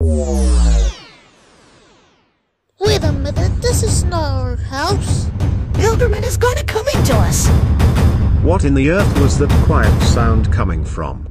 Wait a minute, this is not our house. Hilderman is gonna come into us. What in the earth was that quiet sound coming from?